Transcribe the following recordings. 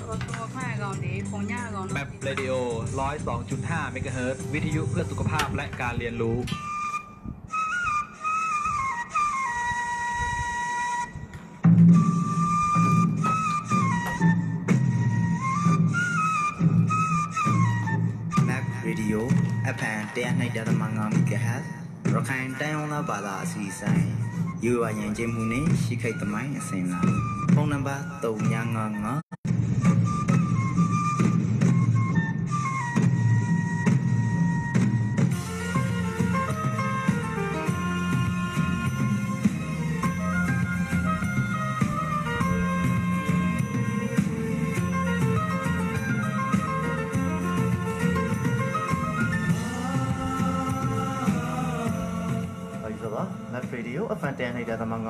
ตัวตัวผ้าก่อนดีผงหญ้าก่อน แมปเรดิโอ102.5เมกะเฮิรตซ์วิทยุเพื่อสุขภาพและการเรียนรู้ Map Radio FM 102.5 MHz ရခိုင်တိုင်းအောင်သားဘာသာအစီအစဉ်ယူဝရင်ကျင်းမှုနဲ့ရှိခိုက်သမိုင်းအစဉ်လာဖုန်းနံပါတ်3955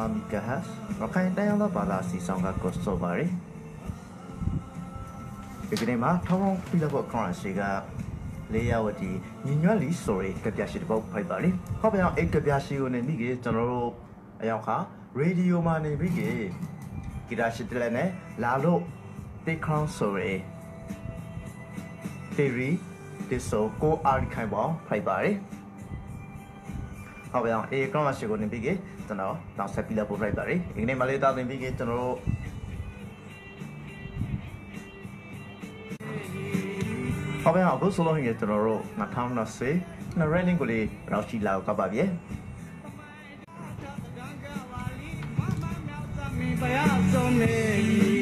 15 MHz ရခိုင်တိုင်းရင်းသားဘာသာစီဆောင်ကကိုဆိုပါရီဒီကနေ့မှာထောင်းပြလဘခရန်စီကလေးရဝတီညညွတ်လီဆိုရဲကြပြရှိတပုတ်ဖိုက်ပါရီဟောပြောင်းအိတ်ကြပြရှိကိုနေမိကေကျွန်တော်တို့အရောက်ခါရေဒီယိုမှာနေပြီးကေဂီတာရှိတလဲနဲ့လာလို့တေခေါင်းဆိုရဲတေရီတေဆိုကိုအာခိုင်ပေါင်းဖိုက်ပါရီ ဟုတ်ပါအောင်အေကောင်းမရှိကိုနေပြီးကကျွန်တော်နောက်ဆက်ပြီးတော့ပို့လိုက်ပါရယ်ဒီနေ့မလေးသားတင်ပြီးကကျွန်တော်တို့ဟုတ်ပါအောင်အခုဆိုလို့ရင်ကျွန်တော်တို့2020န running ကိုလေးရောက်ရှိလာကပ်ပါပြီဘယဆုံးမေ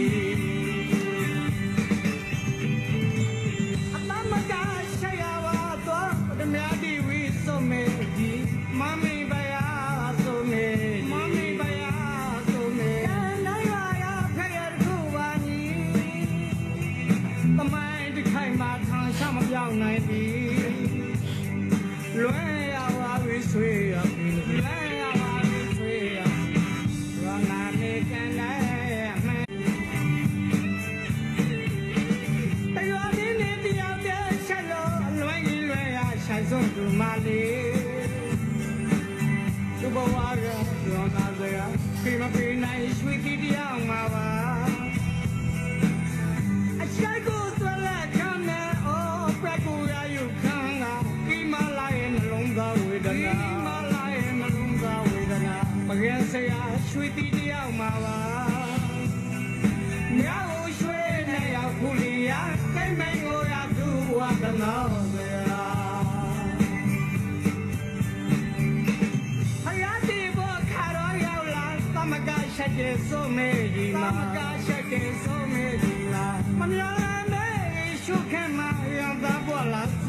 ရာခိမပေးနိုင်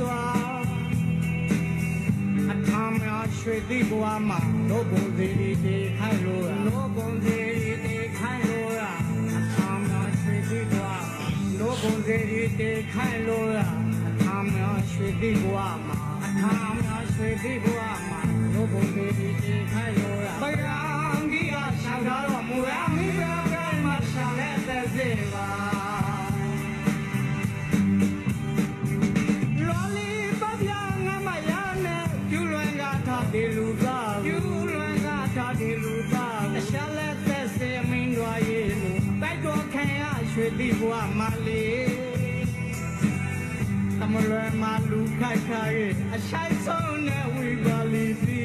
စွာအထာမရွှေတိဘွားမှာလောဘုံစီတေခိုင်လို့လောဘုံစီတေခိုင်လို့ရအထာမရွှေတိဘွားလောဘုံစီတေခိုင်လို့ရအထာမရွှေတိဘွားမှာအထာမရွှေတိဘွားမှာလောဘုံစီတေခိုင်လို့ ရရွှေတိဘွားမလေးတမလွယ်မလူခိုက်ခိုက်အဆိုင်ဆုံးနဲ့ဝိပါလီစီ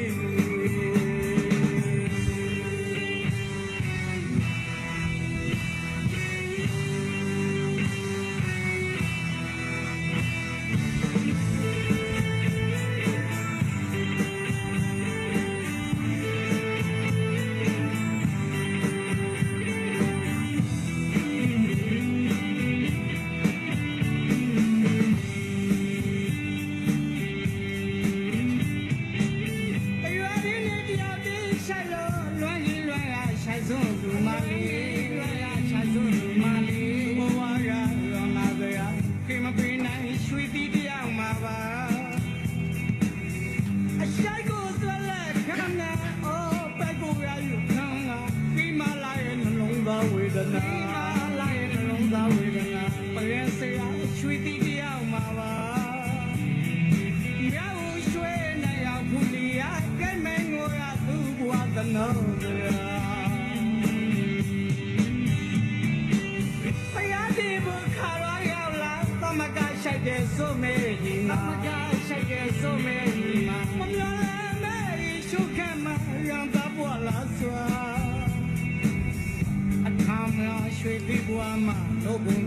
ရွှေပြီးဘွားမှာတော့ဘုံ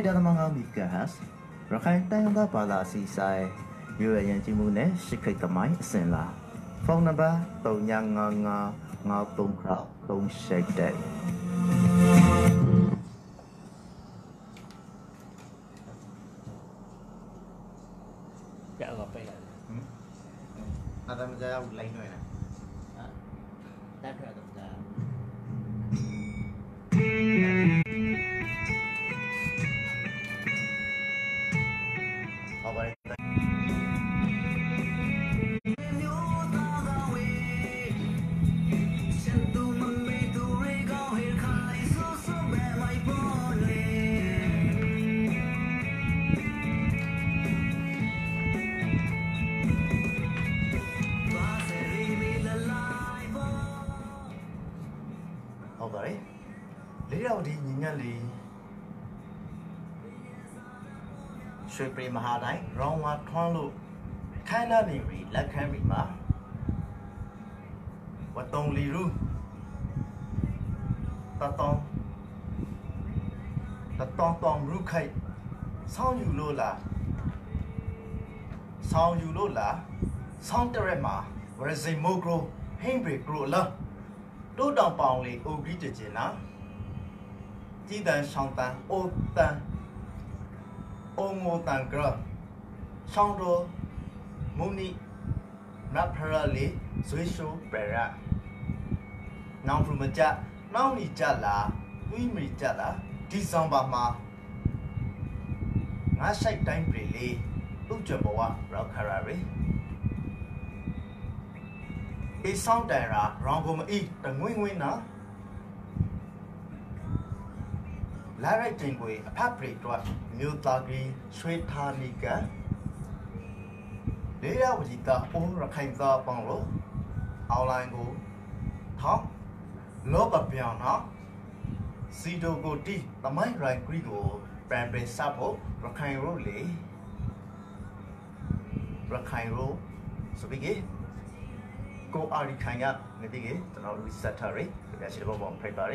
19.5 MHz ရခိုင်တိုင်းဒေသဘာသာစီဆိုင်မြို့ရရင်ကြီးမှုနဲ့ရှစ်ခိတ်သမိုင်းအစဉ်လာဖုန်းနံပါတ်3999 939 368 မဟာတိုင်းရောင်းဝါထွန်းလို့ခိုင်းလာနေပြီလက်ခံပြီမှာဝတ်တုံလီရူတတောင်းတတောင်းတောင်းရူခိုက်ဆောင်းယူလို့လားဆောင်းယူလို့လားဆောင်းတရက်မှာဝရစိမိုဂရိုဟင်းဘရီဂရိုလားတို့တောင်ပေါင်လေးအိုဂရီကြကျင်နာကြည်တန်ဆောင်တန် အိုတန်အိုငိုတန်ဂရဆောင်တော်မုန်နီနတ်ဖရလေးဇွေရှိုပရနောင်ဖရမကြနောင်နီကြလာဝိမီကြလာဒီဆောင်ပါမှာငါဆိုင်တိုင်းပြည်လေးဥကြဘဝရောက်ခရရီအေးဆောင်တန်ရာရောင်ကုန်မအီတငွေငွေနာ လာရိုက်တင်ကိုအဖက်ပရိတော့မြို့သားကြီးရွှေထာနီကလေရဝတီတာအိုးရခိုင်သားပေါင်းလို့အွန်လိုင်းကိုထောင်းလောဘပြောင်းနော်စီဒိုကိုတီတမိုင်းရိုင်ဂရီကိုပန်ပင်စပ်ဖို့ရခိုင်ရိုလေရခိုင်ရိုဆိုပြီးကေကိုအာရီခိုင်ကနေပြီးကကျွန်တော်တို့ဆက်ထားရပြရှိဘောဘောဖိတ်ပါရ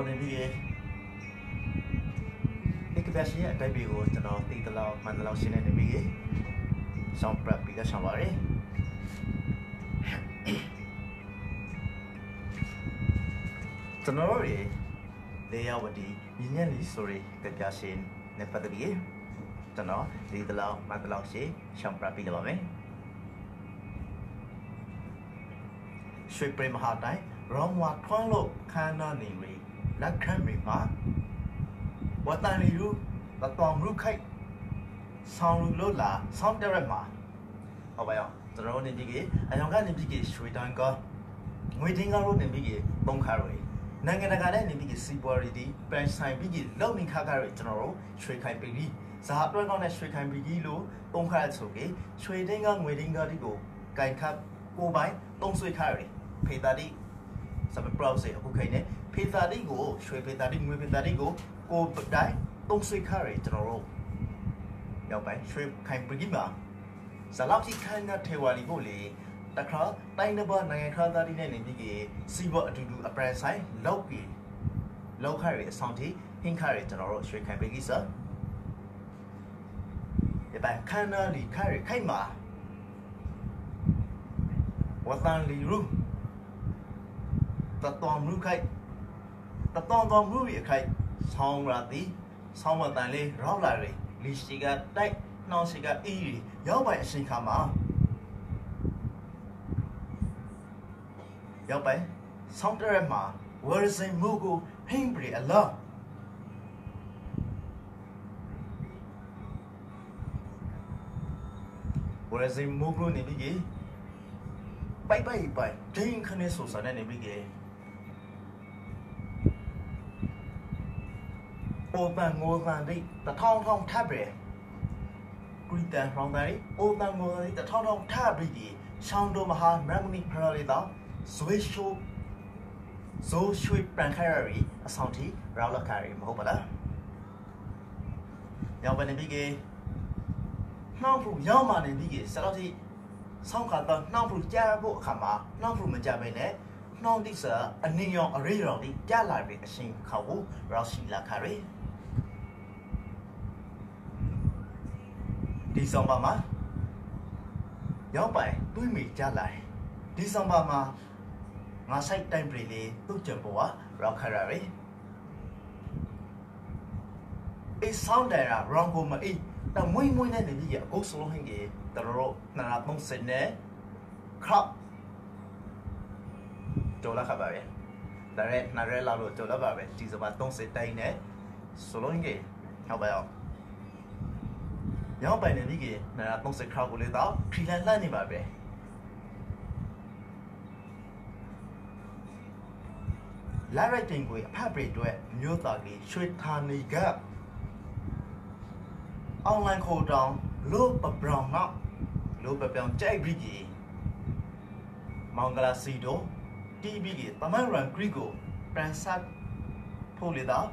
ပါကျွန်တော်နေပြီးရဲ့ဒီကပစီရဲ့အတိုက်ပြီးကိုကျွန်တော်တီးတလောက်မှန်တလောက်ရှင်းနေနေပြီးရဲ့ဆောင်းပရက်ပြီးတော့ဆောင်ပါရယ်ကျွန်တော်တို့ရေလေယာဝတီညီညက်လီဆိုရီကပြရှင်နဲ့ပတ်သက်ပြီးကျွန်တော်ဒီတလောက်မတလောက်ရှေရှောင်းပြပြတော့ပါမယ်ရွှေပရမဟာတိုင်းရောင်းဝါထွန်းလို့ခန္ဓာနေရီ လက်ခံမိမှာဝတန်လီရူတတော်မှုခိုက်ဆောင်းလို့လာဆောင်းတဲ့ရက်မှာဟုတ်ပါရောကျွန်တော်တို့နေပြီးကြီးအယောင်ကနေပြီးကြီးရွှေတိုင်းကငွေတင်းကားလို့နေပြီးကြီးပုံခါရယ်နိုင်ငံတကာနဲ့နေပြီးကြီးစီပေါ်ရီဒီပန်ဆိုင်ပြီးကြီးလောက်မိခါခါရယ်ကျွန်တော်တို့ရွှေခိုင်ပြီးကြီးဇာအတွက်ကောင်းတဲ့ရွှေခိုင်ပြီးကြီးလို့ပုံခါရဆိုကြီးရွှေတင်းကားငွေတင်းကားတွေကိုကင်ခတ်ကိုပိုင်တုံးဆွေခါရယ်ဖေတာတိ 7 Pro စေအခုခိုင်းနေဖေသာတိကိုရွှေဖေသာတိငွေဖေသာတိကိုကိုတိုင်းသုံးဆွေခရကျွန်တော်တို့ရောက်ပိုင်းရွှေခိုင်ပကြီးမှာဇလာတိခိုင်ကထေဝါလီကိုလေတခါတိုင်းတစ်ပါးနိုင်ငံခါသားတိနဲ့နေပြီးကစီဘော့အတူတူအပရန်ဆိုင်လောက်ပြီးလောက်ခရအဆောင်တိဟင်ခရကျွန်တော်တို့ရွှေခိုင်ပကြီးဆာဒီပန်ခန္ဓာလီခရခိုင်မှာဝသန်လီရူး တတော်မူခိုင်တတော်တော်မူရခိုင်ဆောင်းရာတီဆောင်းဝတန်လေးရောက်လာရီလီရှိကတိုက်နှောင်းရှိကအီးရောက်ပိုင်အချိန်ခါမှာရောက်ပိုင်ဆောင်းတရက်မှာဝရစင်မူကိုဟင်းပရီအလောဝရစင်မူကိုနေပြီးပိုက်ပိုက်ပိုက်ဒင်းခနဲ့ဆိုစားနေပြီး ကေအိုပန်ငိုပန်ဒီတထောင်းထောင်းထပ်ပဲဂရီတန်ဖောင်းတိုင်းအိုပန်ငိုဒီတထောင်းထောင်းထပ်ပြီးရှောင်းတို့မဟာမမ်မနီဖရလီတော့ဇွေရှိုဇိုရွှေပန်ခရရီအဆောင်တီရောလခရီမဟုတ်ပါလားရောက်ပါနေပြီကေနှောင်းဖို့ရောက်မှနေပြီကေစတော့တီဆောင်းခါတော့နှောင်းဖို့ကြားဖို့အခါမှာနှောင်းဖို့မကြပဲနဲ့နှောင်းတိစအနည်းရောင်အရေးရောင်ဒီကြားလာပြီအရှင်ခေါ်ဖို့ရောရှိလာခရီ ဒီဆောင်ပါမှာရောက်ပိုင်တွေးမိကြလာတယ်ဒီဆောင်ပါမှာငါဆိုင်တိုင်ပရီလေးသူ့ကြံပေါ်ကရောက်ခရရီအေးဆောင်တယ်ရာရောင်ကိုမအေးတမွေးမွေးနဲ့နေကြီးအကုတ်စလုံးဟင်းကြီးတရရောနာနာသုံးစနေခရပ်ကြော်လာခပါပဲဒါရဲနာရဲလာလို့ကြော်လာပါပဲဒီစပါသုံးစတိုင်းနဲ့စလုံးဟင်းကြီးဟောက်ပါ အောင်ရောက်ပိုင်နေပြီကနာနာသုံးစခရပ်ကိုလေတော့ခီလန်လန့်နေပါပဲလာရိုက်တင်ကိုအဖက်ပရိအတွက်မြို့သားကြီးရွှေဌာနီကအွန်လိုင်းခေါ်တောင်းလို့ပပရောင်နော်လို့ပပြောင်ကြိုက်ပြီးကြီးမောင်ဂလာစီတို TV ကြီးတမန်ရန်ဂရီကိုပရန်ဆတ်ထိုးလေတော့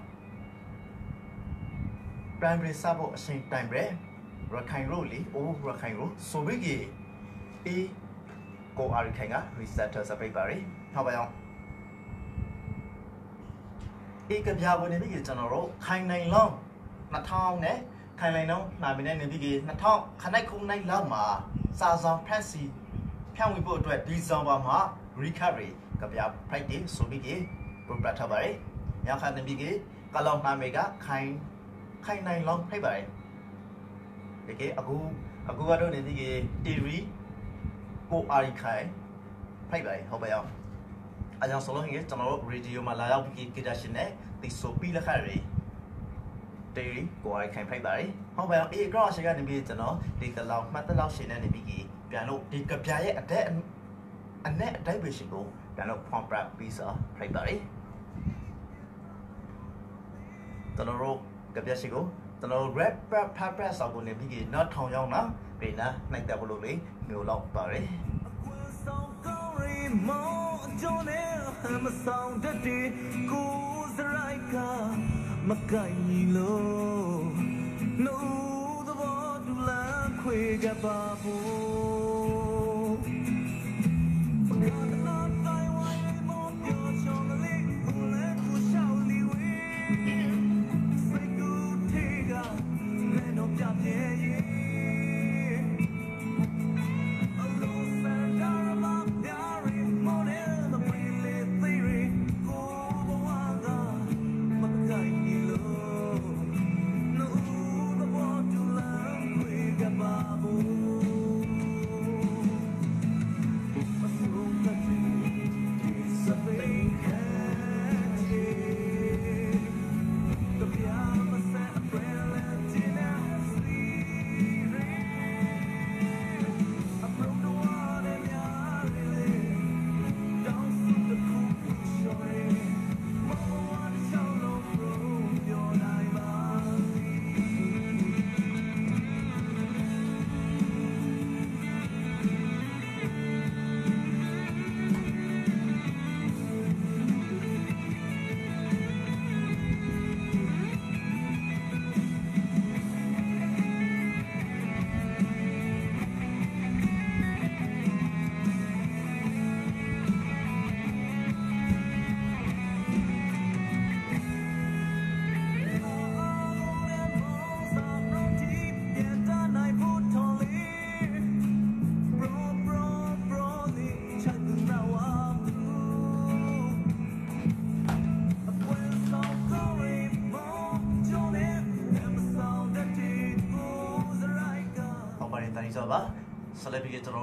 ပရန်ဘရီဆပ်ဖို့အချိန်တိုင်ပဲ ရခိုင်ရိုလီအိုးရခိုင်ရိုဆိုပြီးကြီးအေးကိုအာရခိုင်က resetter စပိတ်ပါရီဟောပါအောင်ဧကပြာဝင်နေပြီကျွန်တော်တို့ခိုင်နိုင်လုံး2000နဲ့ခိုင်နိုင်လုံးနာမည်နဲ့နေပြီ2000ခနိုင်ခုနိုင်လောက်မှာစာဆောင်ဖက်စီဖြန့်ဝေဖို့အတွက်ဒီဇွန်ဘာမှာ recovery ကပြာ Friday ဆိုပြီးကပရိုပရထပါရယ်ညခနေပြီကကလောင်နာမည်ကခိုင်ခိုင်နိုင်လုံးဖိတ်ပါရယ် ဒီကအခုအခုကတော့နေပြီကတီရီကိုအာရီခိုင်ဖိတ်ပါရယ်ဟုတ်ပါရောအကြောင်းဆိုလို့ဟင်ကျွန်တော်တို့ရေဒီယိုမှာလာရောက်ပြီးကိတာရှင်နဲ့ဒီဆိုပြီးလက်ခရယ်တေးကိုအိုင်ခိုင်ဖိုက်ပါရယ်ဟုတ်ပါအောင်အေးကောရှိကနေပြီးကျွန်တော်ဒီတလောက်မှတ်တလောက်ရှင်နေနေပြီးပြန်လို့ဒီကပြရဲ့အတဲ့အနဲ့အတိုက်ပဲရှင်ကိုပြန်လို့ form prep ပြီးစားဖိုက်ပါရယ်ကျွန်တော်တို့ကပြရှိကို ကျွန်တော် rap rap rap rap ဆောက်ကိုနေပြီးနောက်ထောင်ရောက်လာပြည်နာနိုင်တယ်ဘလို့လေမျိုးလောက်ပါရယ်မောင်ကြုံနေမဆောင်တဲ့ဒီကိုစရိုက်ကမကိုင်လို့နှုတ်သဘောတူလာခွေကြပါဖို့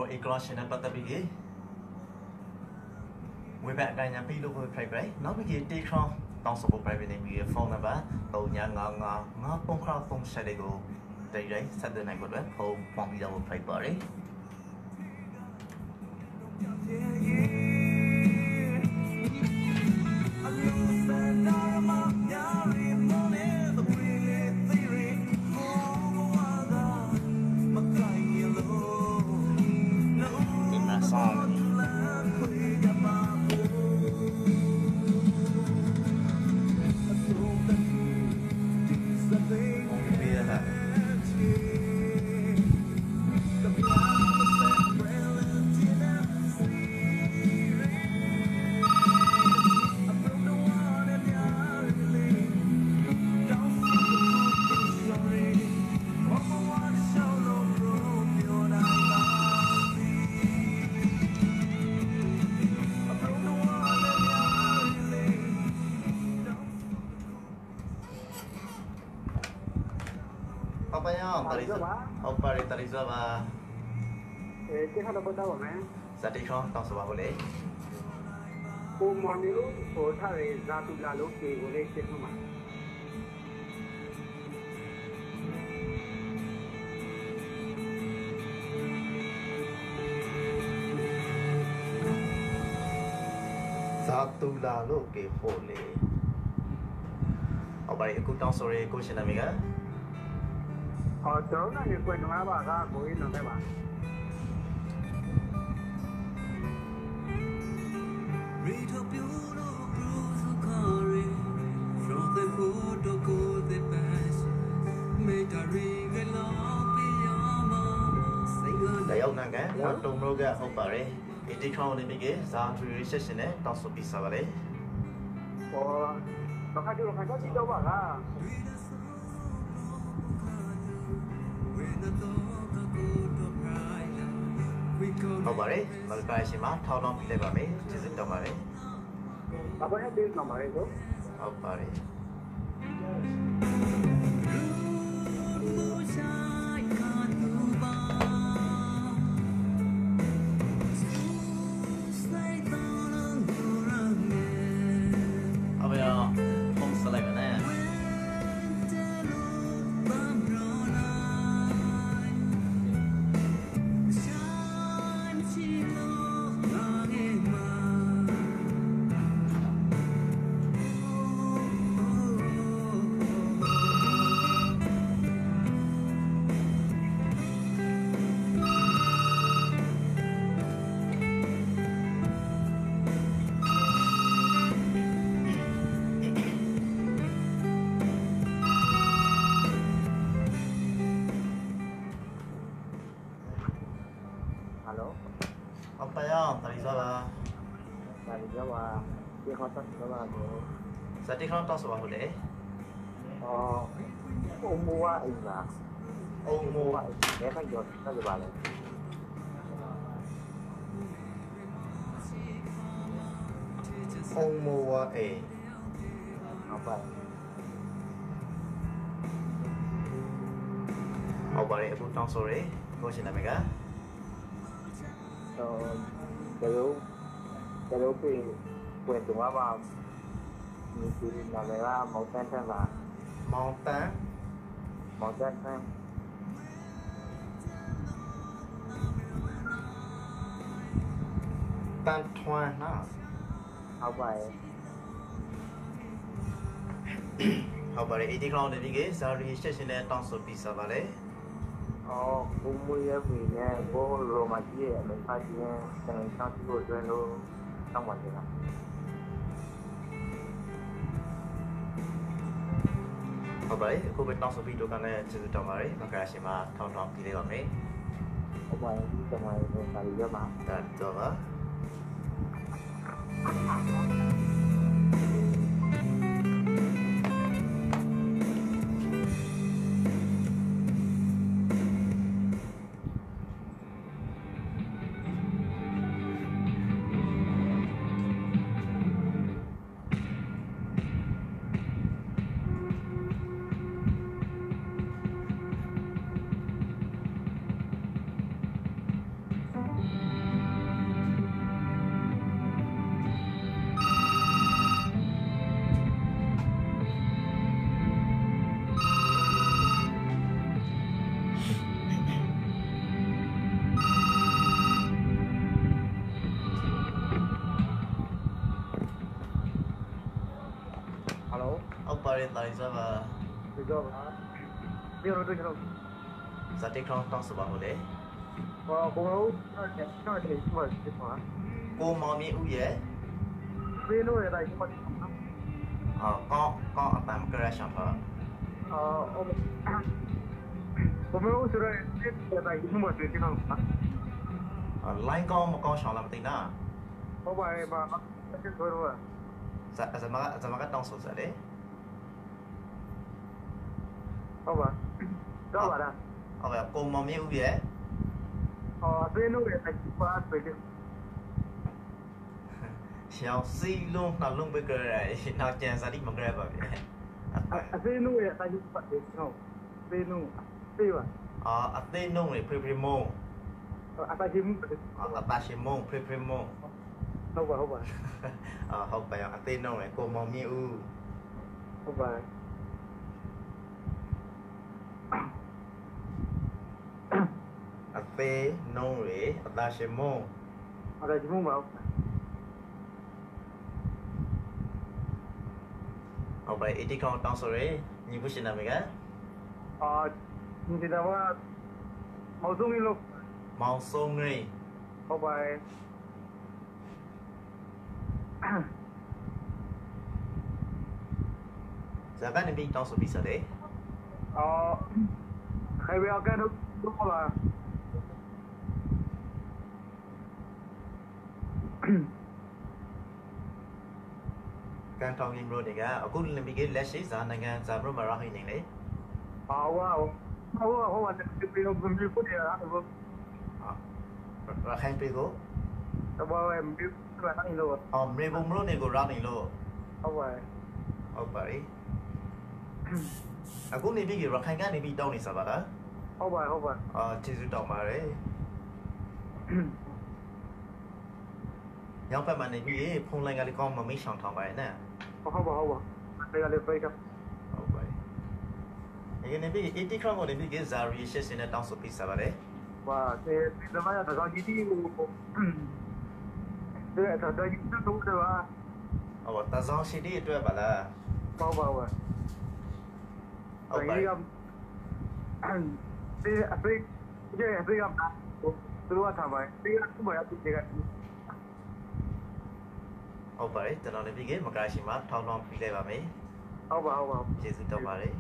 တော်တို့ A class နဲ့ပတ်သက်ပြီးဝေဘက်အကိုင်ညာပြီးလို့ဖိုက်ဖိုက်နောက်ပြီးတေခရွန်တောင်းဆိုဖို့ private နေပြီးဖုန်းနံပါတ်3955 9ပုံခရောက်ဖုန်းဆက်လေးကိုတိတ်တိုင်းဆက်သွင်းနိုင်ဖို့အတွက်ဖုန်းပေါင်းပြီးတော့ဖိုက်ပါတယ် ပါတယ်တာရီဇဘာအဲတိခါတော့တော့မယ်ဇတိခေါတောင်းဆိုပါဦးလေပုံမှန်မျိုးဟိုထားရဲဇာတူလာလို့ကေကိုလေးရှင်းမှာဇာတူလာလို့ကေဖို့လေဟုတ်ပါတယ်အခုတောင်းဆိုရဲကိုရှင်နာမည် ကအော်ကျွန်တော်လည်းကွယ်နမပါကကိုရင်းတော့ပဲပါတယောက်နိုင်ငံဝတ်တုံတို့ကဟုတ်ပါတယ်ဒီတိခေါင်းနေပြီကဇာထူရီဆက်ရှင်နဲ့တောင်းဆိုပြီးစားပါလေဟောတော့ခါကျတော့ခါကျတော့ပါလားဟုတ်ပါတယ်မလ ကာရှင်မှာထောင်းထောင်းပြီးလိုက်ပါမ စတိခေါင်းတောက်ဆိုပါဟုတ်လေအော်ပုံမွားအိမ်လားအုံမိုဘယ်ခိုင်ကျော်တက်ပါလဲအုံမိုဝအေဟုတ်ပါဟုတ်ပါတယ်အခုတောင်းဆိုရဲကိုရှင်နာမည်ကတော့ကျွန်တော်ကျွန်တော်ပြင်ပြင်တော့ပါ ဒီဒီနာမည်ကမောင်တန်းတန်းပါမောင်တန်မောင်တန်းတန်းတန်ထွန်းနာဟုတ်ပါရဲ့ဟုတ်ပါတယ်80 crown နေဒီကဇာရီဆက်ရှင်နဲ့တောင်းဆိုပြီးစားပါလေအော်ဘုံမွေးရဲ့ပြင်နဲ့ဘောရိုမာကြီးရဲ့အမေဖာကြီးရဲ့တန်ချောင်းကိုကျွန်းလို့တောင်းပါတယ် ဟုတ်ပါတယ်အခုပဲတောင်းဆိုပြီးတော့ကလည်းကျေးဇူးတောင်းပါတယ်မကရာရှင်မှာထောင်းထောင်းပြီးလိုက်ပါမယ်ဟုတ်ပါရဲ့ဒီတမိုင်းကိုစာရရမှာဒါတော့ပါ ဒီတော့တော့ကျွန်တော်ဇာတိခေါင်းတောင်းစပါဟုတ်လေဟောဘုံလုံးတော့ကျွန်တော်ဒီမှာဒီမှာကိုမောင်မြင့်ဦးရဲ့ပြေလို့ရတဲ့ဒီမှာအာကောင်းကောင်းအပံကရရှန်ပါအာဘုံလုံးဆိုတော့ဒီတဲ့ဒီမှာဒီနော်လိုင်းကောင်းမကောင်းရှောင်းလာမသိနာဟောပါရဲ့ပါဆက်ဆိုတော့ဇာဇမကဇမကတောင်းဆိုစတယ် ဟောပါတော့ပါလားဟုတ်ကဲ့ကိုမောင်မြင့်ဦးရဲ့အော်ပြေလို့ရတဲ့ဒီမှာပြေလို့ရှောင်းစီလုံးနှလုံးပဲကြရနောက်ကျန်စားတိမကြရပါဘူးအသေးလို့ရတဲ့ဒီမှာဒီနော်ပြေလို့ပြေပါအာအသေးနှုံးလေဖရီဖရီမုံအတာကြီးမှုအတာရှိမုံဖရီဖရီမုံဟုတ်ပါဟုတ်ပါအာဟုတ်ပါရအသေးနှုံးလေကိုမောင်မြင့်ဦးဟုတ်ပါ အသေးနှုံးလေအတာရှိမုံအတာကြီးမှုပါဟုတ်ပါ80ခေါင်းတောင်းဆိုရညီဖို့ရှင်နာမည်ကအာဒီတော့မောင်စုံလို့မောင်စုံငိဟုတ်ပါရဲ့ဇာကနေပြီးတောင်းဆိုပြီးစတယ်အော်ခိုင်ရကန်တော့တော့ပါ ကန်တောင်းရင်ဘရိုတွေကအခုလမီကလက်ရှိဇာနိုင်ငံဇာဘရိုမရာဟိနေလေအာဝါဟောဟောဟောဒီပြေတော့ဘယ်လိုပို့ရတာဘယ်ရခိုင်ပြည်ကိုတော့ဘာလဲမြေကနိုင်လို့အော်မေဘုံမရိုနေကိုရာနေလို့ဟုတ်ပါဟုတ်ပါရီအခုနေပြီးရခိုင်ကနေပြီးတောင်းနေစားပါလားဟုတ်ပါဟုတ်ပါအာကျေးဇူးတောင်းပါတယ် ရောက်ပတ်မှနေပြီးဖုန်းလိုင်းကလေးကောင်းမမိတ်ဆောင်ထောင်းပါရဲ့နော်ဟုတ်ပါဟုတ်ပါတရားလေးပြေကဟုတ်ပါရီဒီနေ့ပြီး80ခရကိုနေပြီးကဇာရီရှစ်စင်းနဲ့တောင်းဆိုပြီးစားပါတယ်ပါဒီဒီမရတော့ကြီးတီကိုဒီအတော့ကြီးတော့တော့ပါဟောတဇောင်းရှိတဲ့အတွက်ပါလားပေါ့ပါပါဟုတ်ပါဒီကဒီအဖေဒီအဖေကသူတို့ကထားပါဒီကသူ့မရသူတွေက ဟုတ်ပါတယ်ကျွန်တော်လည်းပြီးကမကရာရှိမှာထောင်းထောင်းပြီးလိုက်ပါမယ်ဟုတ်ပါဟုတ်ပါကျေးဇူးတောင်းပါတယ်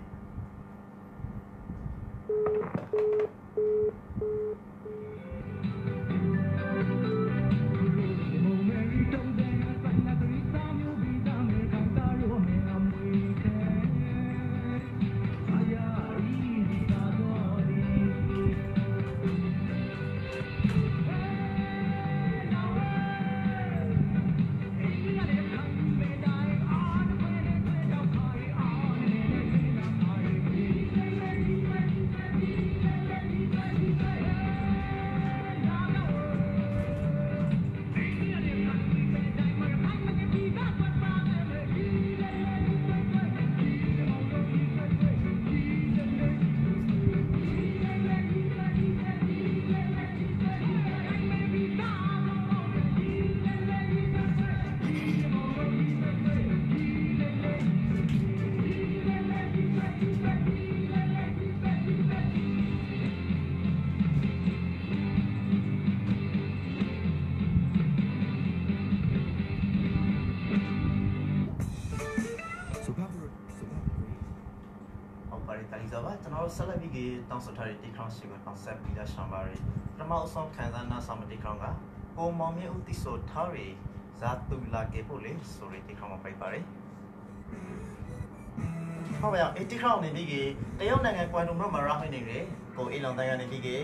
တောင်းဆိုထားတဲ့ T-Crown ရှိကို concept ပြီးသားရှောင်းပါရယ်ပထမအဆုံးခံစားနာဆောင်တဲ့ T-Crown ကကိုမောင်မြင့်ဦးတိဆိုထားရယ်ဇာတူလာကေဖို့လေဆိုတဲ့ T-Crown မှာပိုက်ပါတယ်ဟုတ်ပါရဲ့ T-Crown နေပြီးကတရုတ်နိုင်ငံကွမ်တုံမြို့မှာရဟိနေတယ်ကိုအီလောင်တန်ကနေပြီးကရ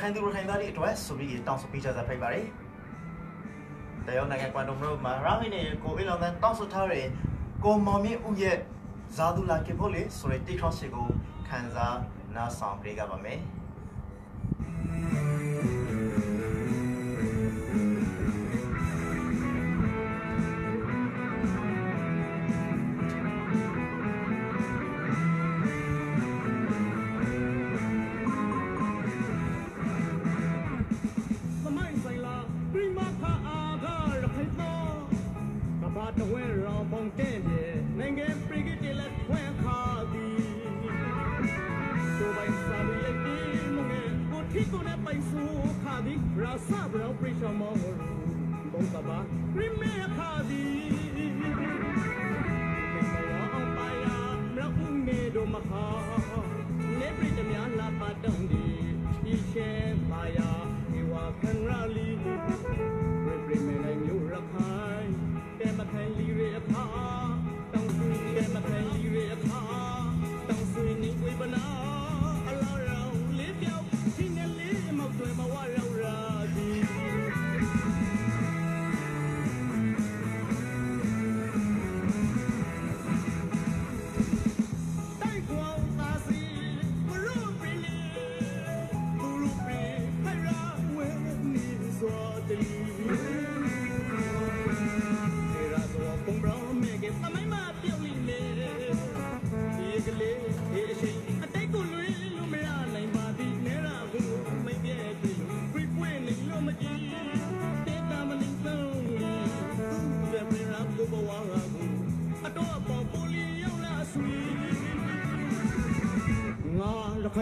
ခိုင်သူရခိုင်သားတွေအတွက်ဆိုပြီးတောင်းဆိုပြီးကြစားဖိုက်ပါတယ်တရုတ်နိုင်ငံကွမ်တုံမြို့မှာရဟိနေကိုအီလောင်တန်တောင်းဆိုထားရယ်ကိုမောင်မြင့်ဦးရဲ့ ဇာဒူလာကေဖို့လေဆိုတဲ့ TikTok ရှိကိုခံစားနားဆောင်ပေးကြပါမယ်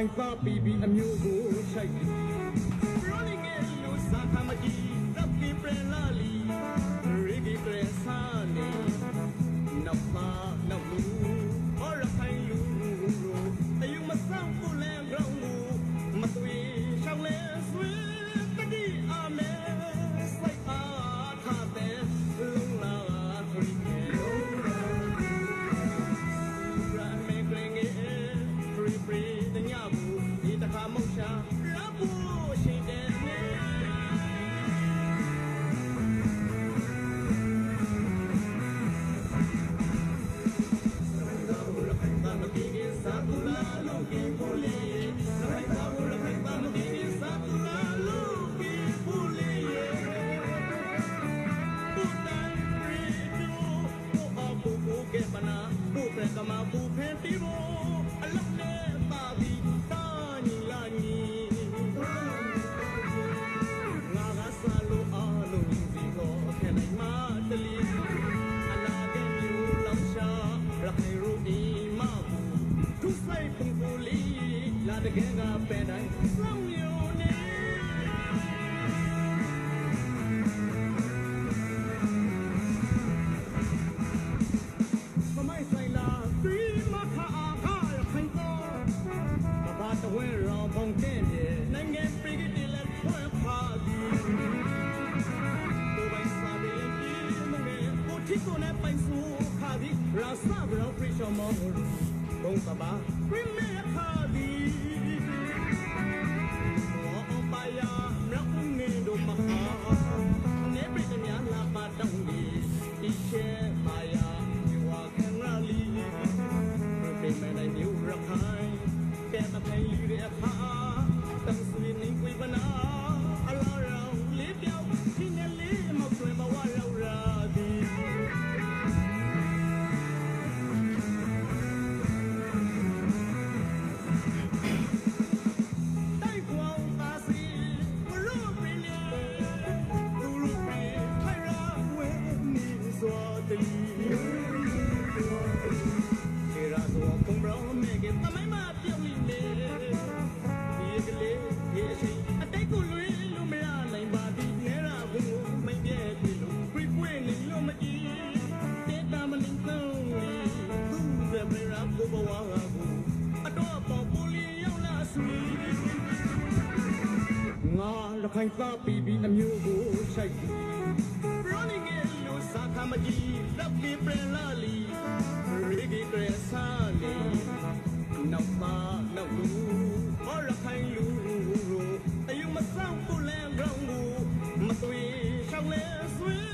my puppy be amused. amor, com tabaco လခိုင်သားပြီးပြီးနှမျိုးကိုဆိုင် Running in no sakamaji love me prelali rigi kresani now pa now lu all the kind lu ro ayum ma sang pu lan ground lu ma twi chang le swi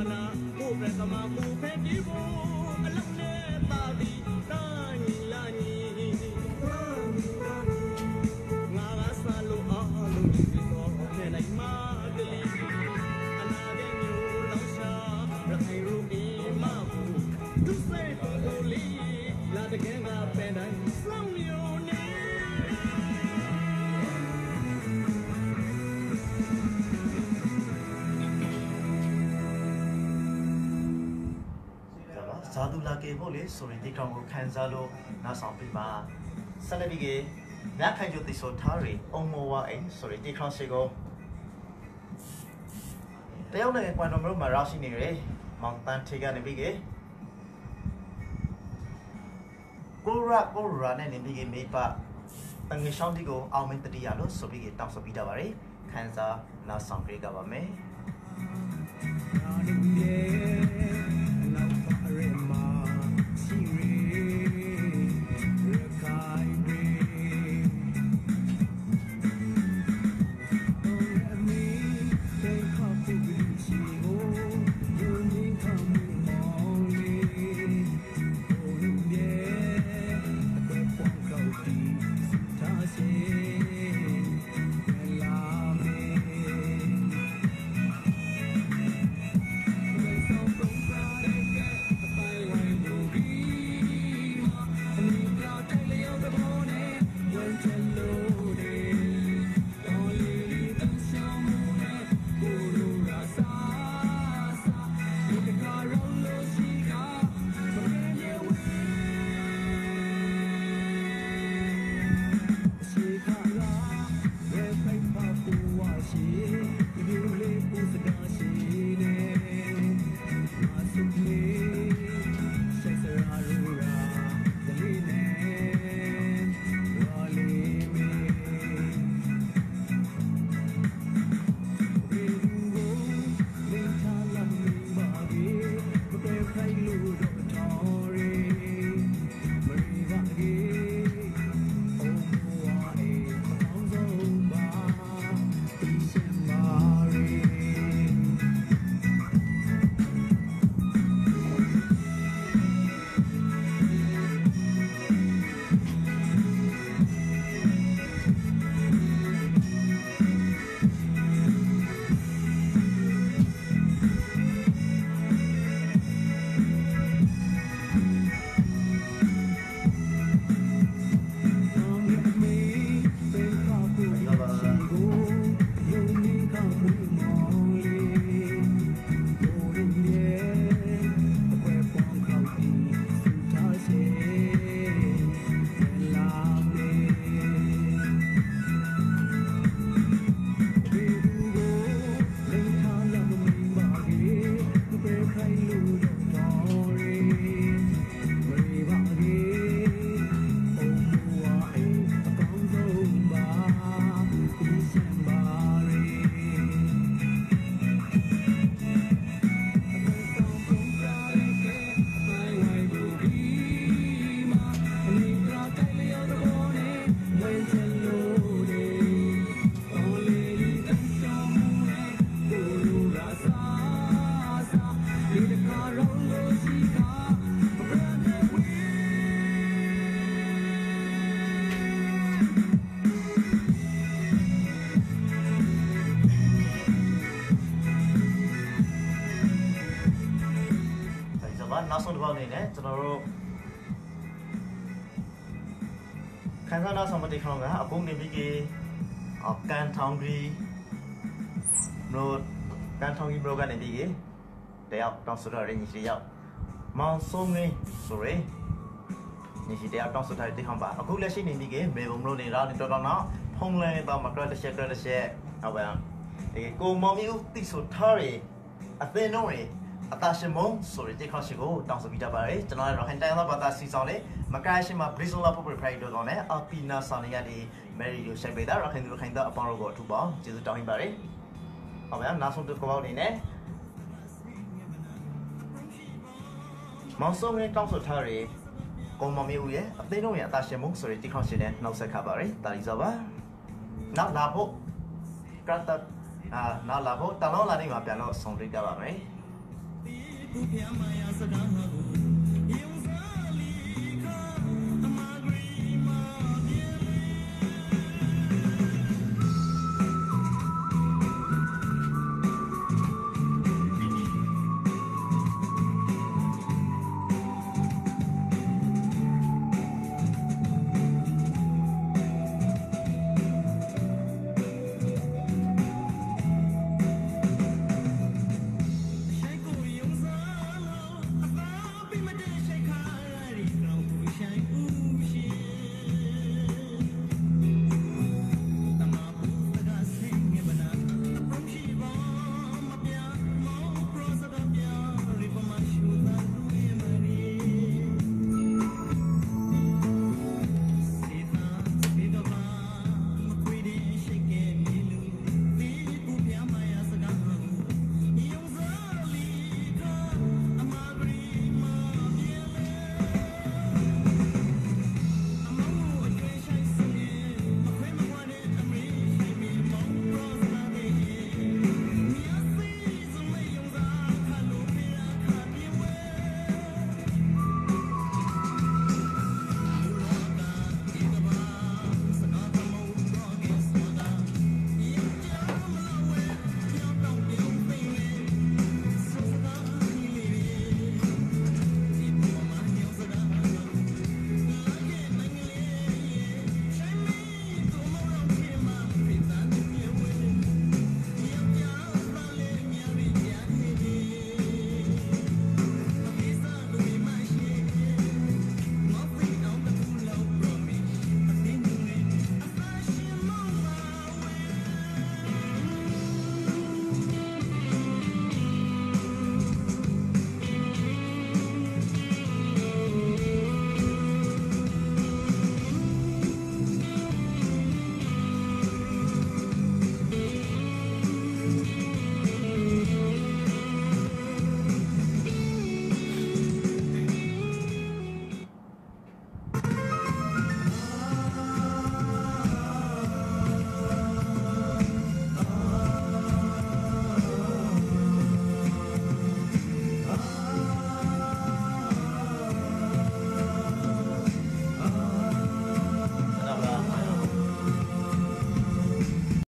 Mama, move and mama, move and move. လီလာတဲ့ကဲကပန်တိုင်းစောင်းမျိုးနေဒါပါဇာဒူလာကေဖို့လေဆိုရင်ဒီကောင်ကိုခံစားလို့နောက်ဆောင်ပြပါဆက်လက်ပြီးကညခိုင်ကျိုတိဆိုထားရီအုံမောဝအိဆိုရင်ဒီကောင်ရှိကိုတယောက်နဲ့ကွမ်တော်မလို့မှာရောက်ရှိနေရယ်မောင်တန်ထေကနေပြီးက ကိုရာကိုရာနဲ့နေပြီးကမေပါတငယ်ရှောင်းဒီကိုအောင်မင်းတတိယလို့ဆိုပြီးတောင်းဆိုပြီးတာပါရယ်ခံစားနောက်ဆောင်ပြကြပါမယ် နောက်ဆုံးတစ်ပေါက်အနေနဲ့ကျွန်တော်တို့ခန်းစားနောက်ဆုံးမတိခေါင်းကအကုန်နေပြီးကအော်ကန်ထောင်ဂရီမလို့ကန်ထောင်ဂရီဘလော့ကနေပြီးကတယောက်တောင်းဆိုတော့ရင်းကြီးတယောက်မောင်ဆုံးငင်းဆိုရင်ညီရှိတယောက်တောင်းဆိုထားတဲ့တိခေါင်းပါအခုလက်ရှိနေပြီးကမေဘုံမလို့နေတော့နေတော့တော့ဖုံးလဲတော့မကရတစ်ချက်တစ်ချက်ဟုတ်ပါဒီကိုမောင်မျိုးတိဆိုထားရအသင်းတော့ရ အတာရှင်မုံဆိုရတဲ့ခေါရှိကိုတောင်းဆိုပြီးတတ်ပါတယ်ကျွန်တော်လည်းဟန်တိုင်းလာဘာသာစီဆောင်လေမကိုင်းရှိမှာ Brazil la Power Pride တော့နဲ့အပီနာဆောင်နေရတဲ့ Mary ကိုရှိုက်ပေးတာရခိုင်သူခိုင်တော့အပေါင်းတို့ကိုအထူးပေါင်းကျေးဇူးတောင်းပေးပါတယ်ဟုတ်ပါရဲ့နောက်ဆုံးတစ်ခေါက်အနေနဲ့မောင်ဆုံးနဲ့တောင်းဆိုထားတဲ့ကောမမေဦးရဲ့အသိတော့ရဲ့အတာရှင်မုံဆိုရတဲ့ခေါရှိနဲ့နောက်ဆက်ခါပါတယ်တာလီစောပါနောက်လာဖို့ကတ်တအာနောက်လာဖို့တလောလာနေမှာပြန်တော့ဆောင်ပြကြပါမယ် ခုဖျားမာယာစကားငါကို